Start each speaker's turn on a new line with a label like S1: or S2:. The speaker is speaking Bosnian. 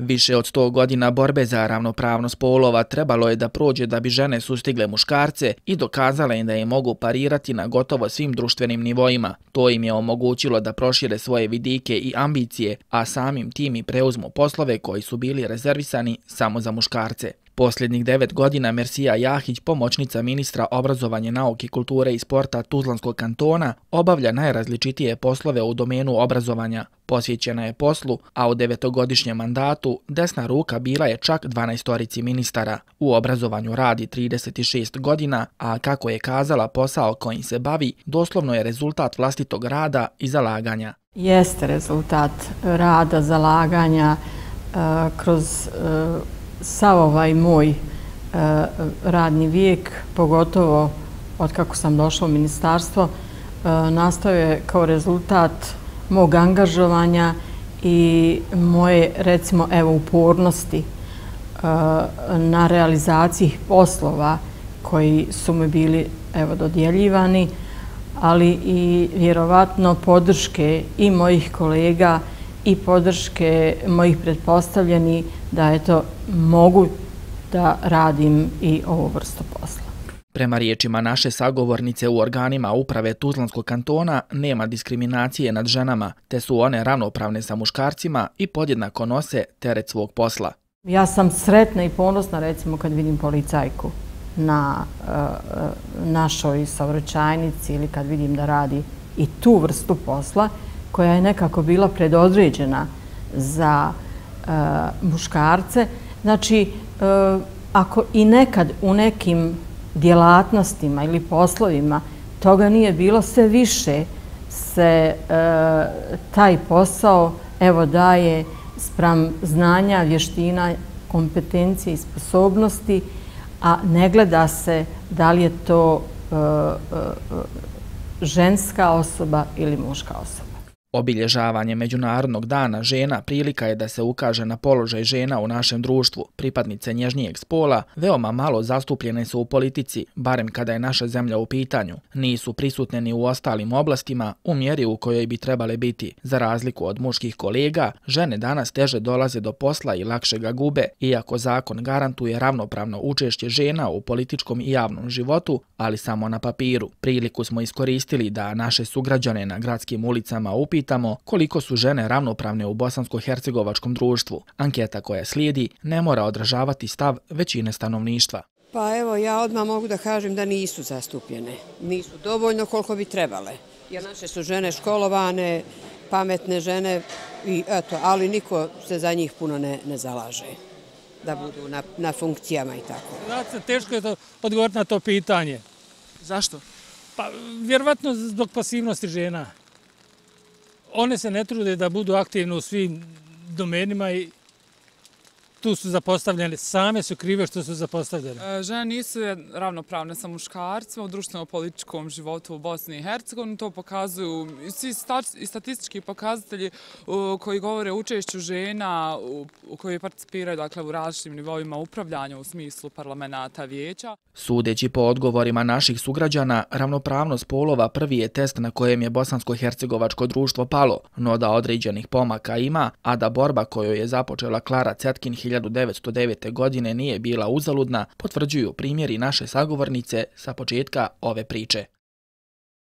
S1: Više od 100 godina borbe za ravnopravnost polova trebalo je da prođe da bi žene sustigle muškarce i dokazale im da je mogu parirati na gotovo svim društvenim nivoima. To im je omogućilo da prošire svoje vidike i ambicije, a samim tim i preuzmu poslove koji su bili rezervisani samo za muškarce. Posljednjih devet godina Mersija Jahić, pomoćnica ministra obrazovanja, nauke, kulture i sporta Tuzlanskog kantona, obavlja najrazličitije poslove u domenu obrazovanja. Posjećena je poslu, a u devetogodišnjem mandatu desna ruka bila je čak 12 ministara. U obrazovanju radi 36 godina, a kako je kazala posao kojim se bavi, doslovno je rezultat vlastitog rada i zalaganja.
S2: Jeste rezultat rada, zalaganja e, kroz e, sav ovaj moj e, radni vijek, pogotovo od kako sam došla u ministarstvo, e, nastao je kao rezultat mog angažovanja i moje, recimo, evo, upornosti e, na realizaciji poslova koji su mi bili, evo, dodjeljivani, ali i vjerovatno podrške i mojih kolega i podrške mojih predpostavljeni da eto mogu da radim i ovu vrstu posla.
S1: Prema riječima naše sagovornice u organima uprave Tuzlanskog kantona nema diskriminacije nad ženama, te su one ravnopravne sa muškarcima i podjednako nose teret svog posla.
S2: Ja sam sretna i ponosna recimo kad vidim policajku na uh, našoj saobraćajnici ili kad vidim da radi i tu vrstu posla koja je nekako bila predodređena za e, muškarce. Znači, e, ako i nekad u nekim djelatnostima ili poslovima toga nije bilo, sve više se e, taj posao evo daje sprem znanja, vještina, kompetencije i sposobnosti, a ne gleda se da li je to ženska osoba ili muška osoba.
S1: Obilježavanje Međunarodnog dana žena prilika je da se ukaže na položaj žena u našem društvu. Pripadnice nježnijeg spola veoma malo zastupljene su u politici, barem kada je naša zemlja u pitanju. Nisu prisutne ni u ostalim oblastima u mjeri u kojoj bi trebale biti. Za razliku od muških kolega, žene danas teže dolaze do posla i lakše ga gube, iako zakon garantuje ravnopravno učešće žena u političkom i javnom životu, ali samo na papiru. Priliku smo iskoristili da naše sugrađane na gradskim ulicama upitaju pitamo koliko su žene ravnopravne u bosansko-hercegovačkom društvu. Anketa koja slijedi ne mora odražavati stav većine stanovništva.
S3: Pa evo, ja odmah mogu da kažem da nisu zastupljene. Nisu dovoljno koliko bi trebale. Jer naše su žene školovane, pametne žene, i eto, ali niko se za njih puno ne, ne zalaže da budu na, na funkcijama i tako.
S4: Znate, teško je to odgovoriti na to pitanje.
S1: Zašto?
S4: Pa, vjerovatno zbog pasivnosti žena one se ne trude da budu aktivne u svim domenima i tu su zapostavljene, same su krive što su zapostavljene.
S5: E, žene nisu ravnopravne sa muškarcima u društveno-političkom životu u Bosni i Hercegovini. To pokazuju svi statistički pokazatelji koji govore o učešću žena u koji participiraju dakle, u različitim nivoima upravljanja u smislu parlamenta vijeća.
S1: Sudeći po odgovorima naših sugrađana, ravnopravnost polova prvi je test na kojem je bosansko-hercegovačko društvo palo, no da određenih pomaka ima, a da borba koju je započela Klara Cetkin 1909. godine nije bila uzaludna, potvrđuju primjeri naše sagovornice sa početka ove priče.